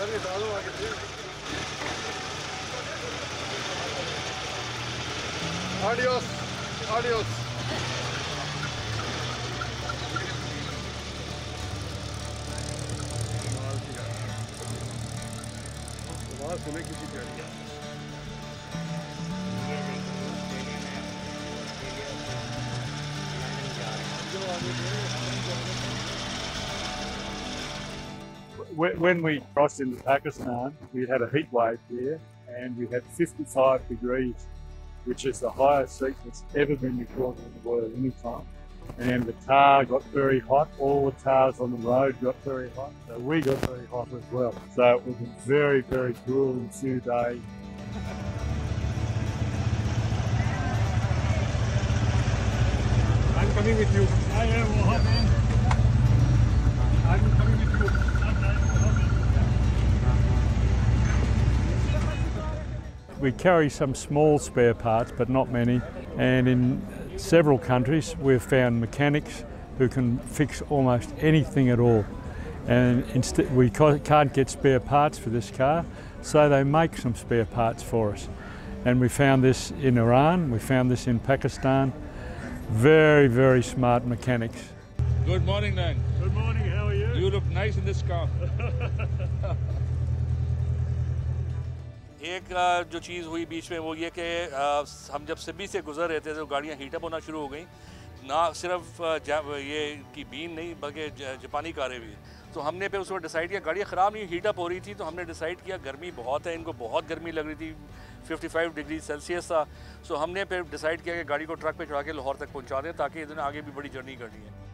誰かあのわけで。アリオスアリオスバースメキシカリ Thank you. When we crossed into Pakistan, we had a heat wave here and we had 55 degrees, which is the highest heat that's ever been recorded in the world at any time. And the tar got very hot, all the tars on the road got very hot, so we got very hot as well. So it was a very, very cool and few day. I'm coming with you. I am Mohammed. I'm coming with you. We carry some small spare parts, but not many. And in several countries, we've found mechanics who can fix almost anything at all. And instead, we can't get spare parts for this car, so they make some spare parts for us. And we found this in Iran, we found this in Pakistan. Very, very smart mechanics. Good morning, Nang. Good morning, how are you? You look nice in this car. एक जो चीज़ हुई बीच में वो ये कि हम जब सिब्बी से गुजर रहे थे तो गाड़ियाँ हीटअप होना शुरू हो गई। ना सिर्फ़ ये की बीन नहीं, बल्कि जापानी कारें भी। तो हमने फिर उसमें डिसाइड किया, गाड़ियाँ ख़राब नहीं हीटअप हो रही थी तो हमने डिसाइड किया, गर्मी बहुत है, इनको बहुत गर्मी लग रही थी 55 डिग्री सेल्सियस था। सो हमने फिर डिसाइड किया कि गाड़ी को ट्रक पे चढ़ा के लाहौर तक पहुँचा दें, ताकि इधर आगे भी बड़ी जर्नी करनी है।